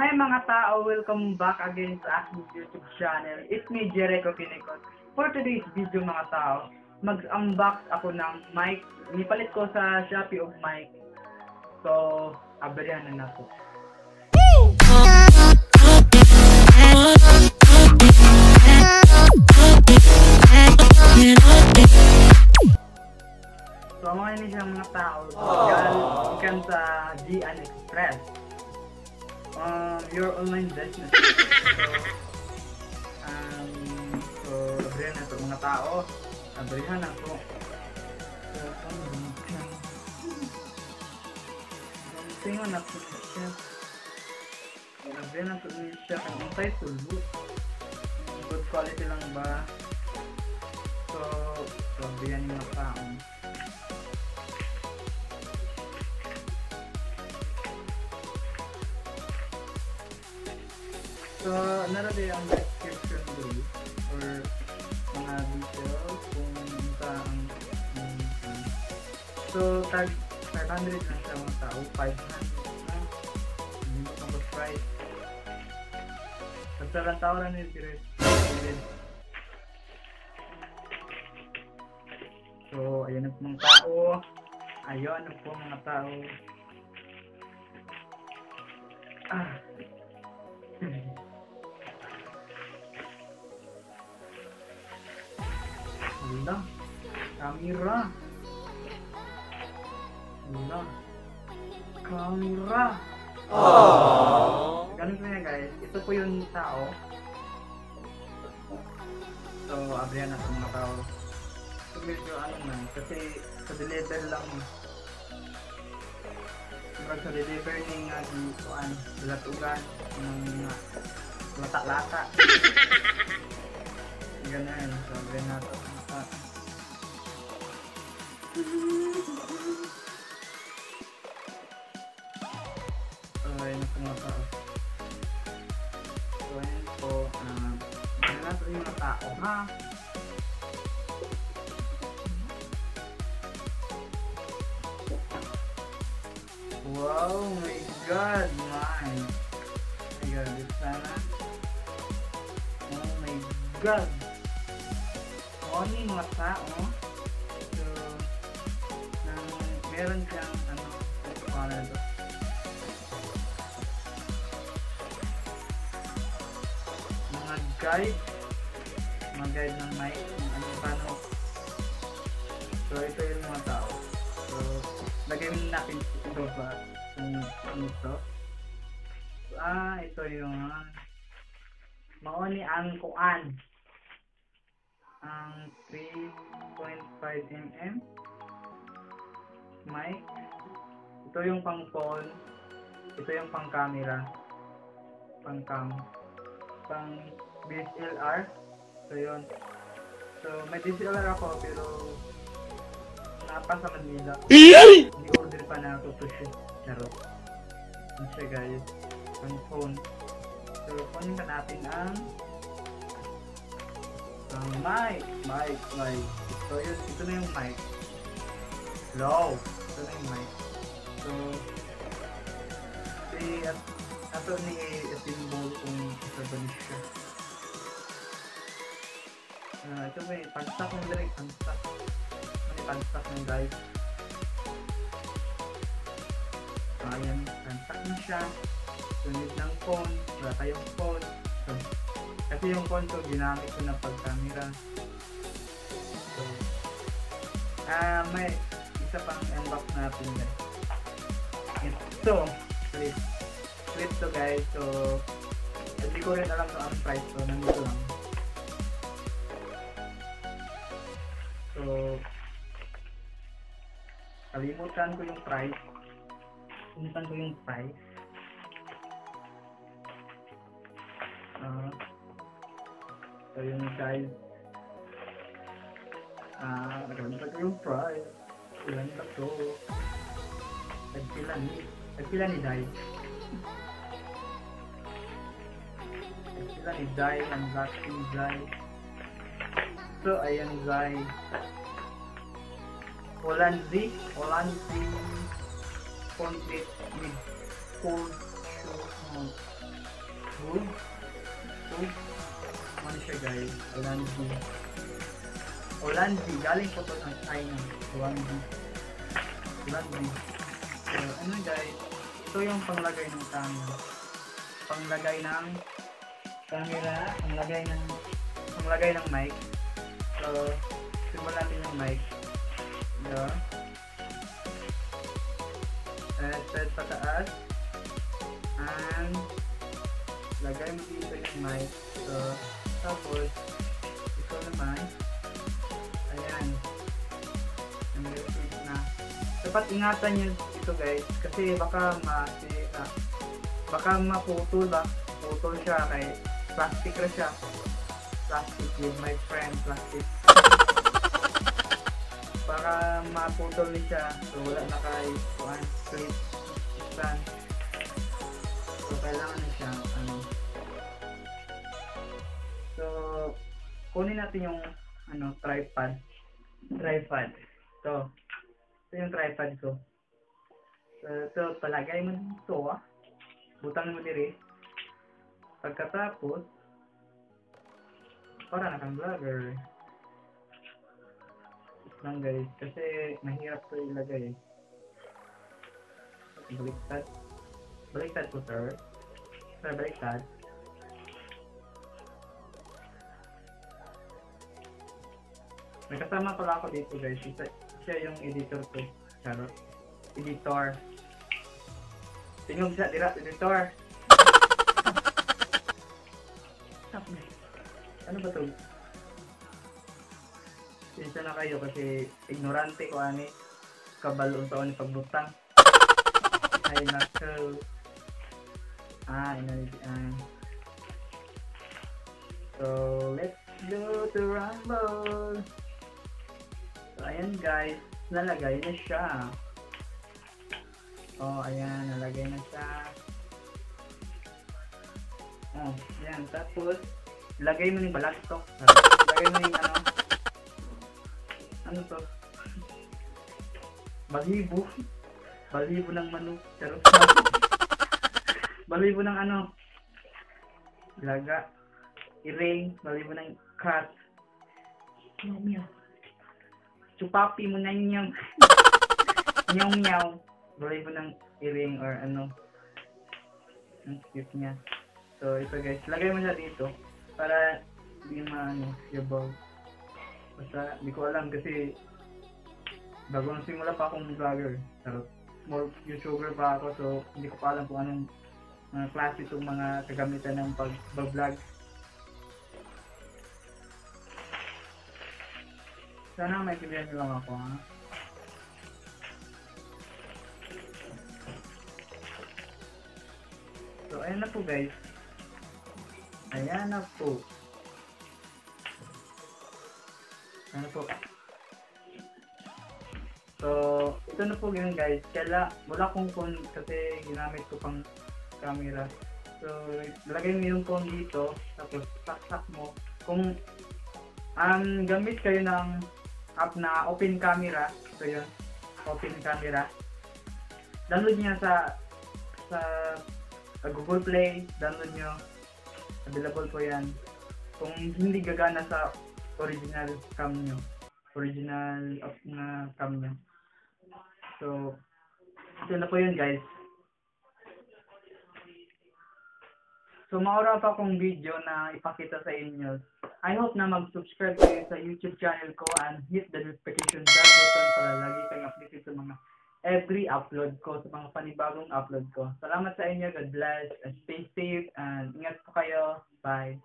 Hi mga tao, welcome back again sa aking YouTube channel. It's me, Jericho Kinikot. For today's video mga tao, mag-unbox ako ng mic. Nipalit ko sa Shopee of mic. So, aberyan na nato. So, your online business. So, um, so, abrihan na ito mga tao. Abrihan ito. So? Tingnan na ito siya. Abrihan na ito siya. Ang untay tulo. Good quality lang ba? So, abrihan yung mga tao. So, naroon ang description below or mga details kung saan um, So, tag 500 lang siya mga tao, 500 na. Hindi mo itong price. Basta lang tao lang yung direct. So, ayan na po mga tao. Ayun na po mga tao. Ah. Camera. Wala. Camera. Ganun po yan guys. Ito po yung tao. So, abrihan na sa mga tao. So, medyo ano na. Kasi sa deliver lang. Diba sa deliver ni nga di kuan latugan ng mga lata-lata. Ganun. So, abrihan na ito. Ah. Okay, na mga. So, ayan po. Uh, ayan na yung mga tao, ha? Wow, my God, man. My God, sana. Oh my God. Yung mga tao. So, meron siyang, ano, ano ito? mga guide. Mga guide ng mic ano paano. So ito yung mga tao. So lagay natin ito ba? Kung ano ito. Ah ito yung mauni ang kuan. Ang 3.5 mm mic ito yung pang phone ito yung pang camera pang cam pang DSLR. So, yun. So, may DSLR ako, pero napa sa Manila. Hindi order pa na ako to shoot. Charot. Yun siya, guys. Ang phone. So, kunin ka natin ang ang mic. Mic, mic. So, yun. Ito na yung mic. Hello. Ito na yung mic. So, si at ato ni symbol kung isa ba niya siya. Ah, ito may pagsak ng direct, pagsak. May pagsak ng guys. Ah, Ayan, pagsak na siya. Sunod ng phone, wala tayong phone. So, kasi yung phone ko, ginamit ko na pag-camera. So, ah, may isa pang unbox natin guys. Ito, please clip to guys. So, hindi ko rin alam kung ang price ko. Nandito lang. So, kalimutan ko yung price. Kalimutan ko yung price. Ah, so, yung guys. Ah, kalimutan ko yung price. Ilan ba to? Nagpila ni, nagpila ni Dai. sila ni Zai and Blackpink Zai. So, ayan Zai. Olanzi, Olanzi complete with cold shoe mode. Hug. Hug. Ano siya guys? Holandi. Holandi. Galing po to ng China. Holandi. Holandi. So, ano guys? Ito yung panglagay ng camera. Panglagay ng camera. Panglagay ng panglagay ng mic. So, simulan natin yung mic. Yeah. Set, set pa taas. And, lagay mo dito yung mic. So, tapos, ito naman, Dapat ingatan nyo ito guys, kasi baka ma, ah, baka maputol ba, putol siya kay plastic na siya. Plastic with my friend, plastic. Baka maputol ni siya, so wala na kay kuhan, straight stand. So, kailangan na siya, ano, So, kunin natin yung ano, tripod. Tripod. Ito. Ito yung tripod ko. So, ito, palagay mo dito ah. Butang mo diri. Pagkatapos, para na kang vlogger. Lang guys, kasi mahirap ko ilagay. Baliktad. Baliktad po sir. Sir, baliktad. May kasama pala ako dito guys. Siya, siya yung editor ko. Charot. Editor. Tingog sa dira, editor. Stop na. Ano ba to? Pinsa na kayo kasi ignorante ko ani. Kabalon taon ni pagbutang. Ay nako. Ah, inalidian. So, let's go to Rumble. Ayan guys, nalagay na siya. Oh, ayan, nalagay na siya. Oh, ayan. Tapos, lagay mo yung balastok. Lagay mo yung ano. Ano to? Balibo. Balibo ng manok. Charot. Balibo ng ano. Laga. Iring. Balibo ng cat. Meow meow. Chupapi mo na yung Nyaw nyaw. Balay mo ng earring or ano. Ang cute niya. So, ito guys. Lagay mo siya dito. Para hindi maano, yabaw. Basta, hindi ko alam kasi bago nang simula pa akong vlogger. Pero, more YouTuber pa ako. So, hindi ko pa alam kung anong mga klase itong mga kagamitan ng pag-vlog. Sana may pilihan nyo lang ako, ha? So, ayan na po, guys. Ayan na po. Ayan na po. So, ito na po ganun, guys. Kaya, wala kong phone kasi ginamit ko pang camera. So, lagay mo yung phone dito, tapos saksak mo. Kung ang gamit kayo ng app na open camera, so yun, open camera. Download niya sa sa sa Google Play, download nyo. Available po yan. Kung hindi gagana sa original cam nyo. Original of na cam nyo. So, ito na po yun guys. So, maura pa akong video na ipakita sa inyo. I hope na mag-subscribe kayo sa YouTube channel ko and hit the notification bell button para lagi kayong updated sa mga every upload ko, sa mga panibagong upload ko. Salamat sa inyo. God bless. Stay safe and ingat po kayo. Bye.